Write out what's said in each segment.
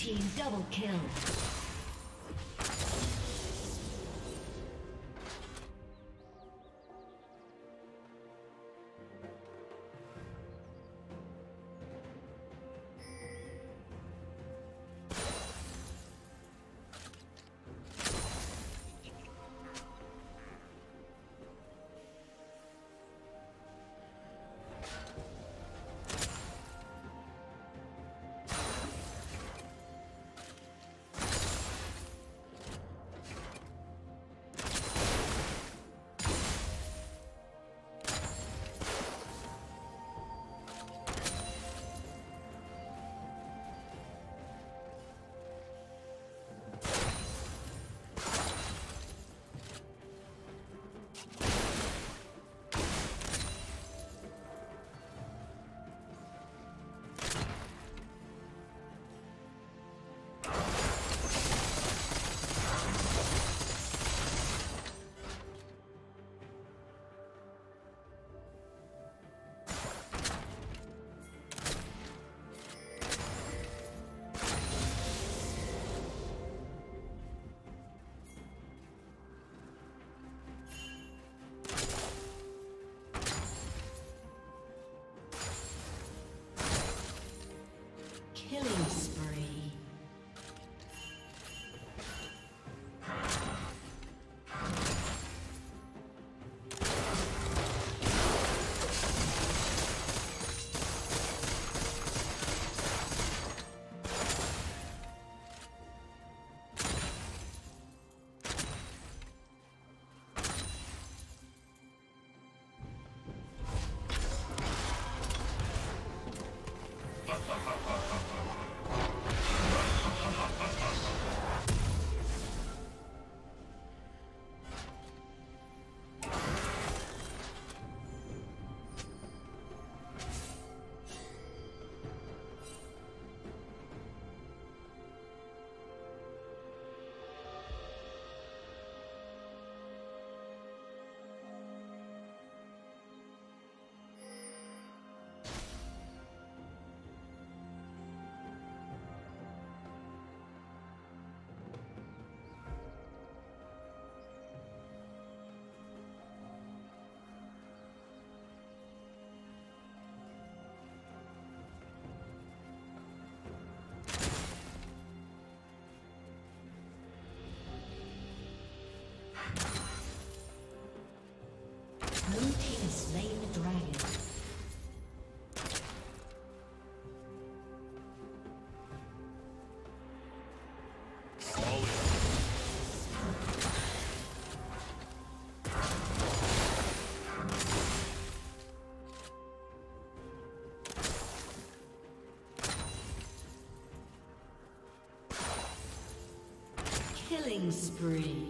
team double kill. Killing Spree.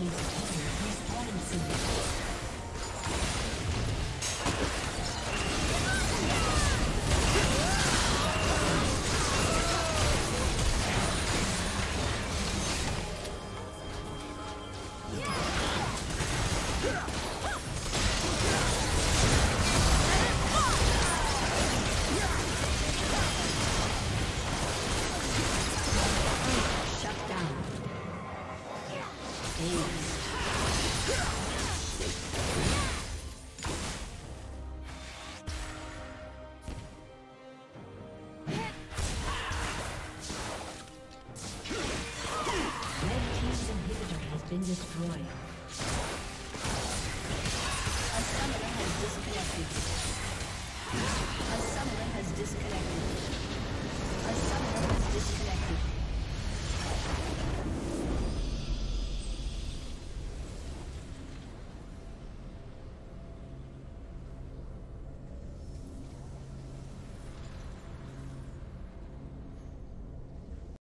A